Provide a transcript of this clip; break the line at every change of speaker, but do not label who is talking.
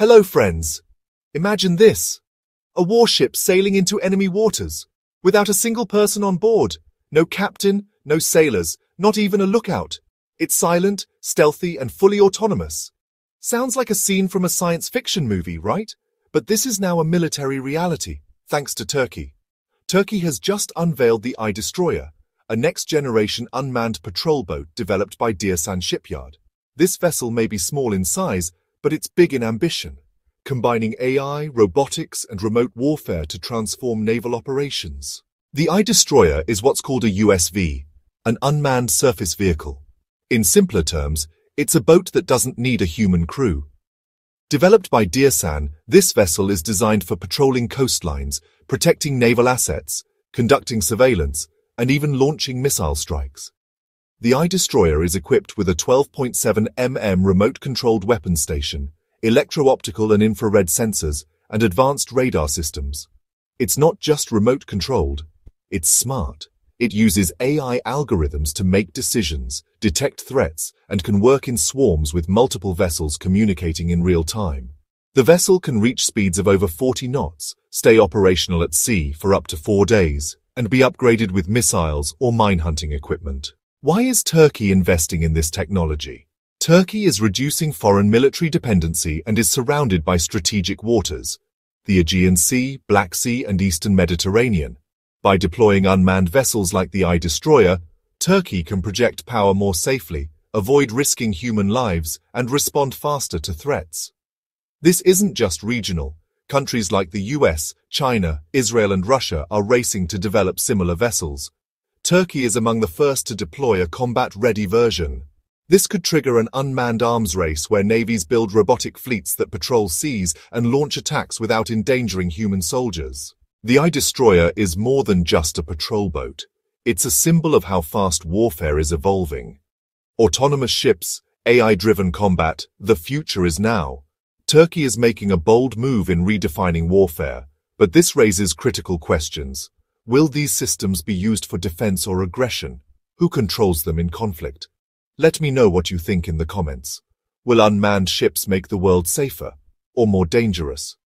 Hello, friends. Imagine this. A warship sailing into enemy waters, without a single person on board. No captain, no sailors, not even a lookout. It's silent, stealthy, and fully autonomous. Sounds like a scene from a science fiction movie, right? But this is now a military reality, thanks to Turkey. Turkey has just unveiled the iDestroyer, a next-generation unmanned patrol boat developed by Dearsan Shipyard. This vessel may be small in size, but it's big in ambition, combining AI, robotics, and remote warfare to transform naval operations. The iDestroyer is what's called a USV, an unmanned surface vehicle. In simpler terms, it's a boat that doesn't need a human crew. Developed by Dearsan, this vessel is designed for patrolling coastlines, protecting naval assets, conducting surveillance, and even launching missile strikes. The iDestroyer is equipped with a 12.7 mm remote-controlled weapon station, electro-optical and infrared sensors, and advanced radar systems. It's not just remote-controlled, it's smart. It uses AI algorithms to make decisions, detect threats, and can work in swarms with multiple vessels communicating in real time. The vessel can reach speeds of over 40 knots, stay operational at sea for up to four days, and be upgraded with missiles or mine-hunting equipment. Why is Turkey investing in this technology? Turkey is reducing foreign military dependency and is surrounded by strategic waters, the Aegean Sea, Black Sea and Eastern Mediterranean. By deploying unmanned vessels like the iDestroyer, Turkey can project power more safely, avoid risking human lives, and respond faster to threats. This isn't just regional. Countries like the US, China, Israel and Russia are racing to develop similar vessels, Turkey is among the first to deploy a combat-ready version. This could trigger an unmanned arms race where navies build robotic fleets that patrol seas and launch attacks without endangering human soldiers. The iDestroyer is more than just a patrol boat. It's a symbol of how fast warfare is evolving. Autonomous ships, AI-driven combat, the future is now. Turkey is making a bold move in redefining warfare, but this raises critical questions. Will these systems be used for defense or aggression? Who controls them in conflict? Let me know what you think in the comments. Will unmanned ships make the world safer or more dangerous?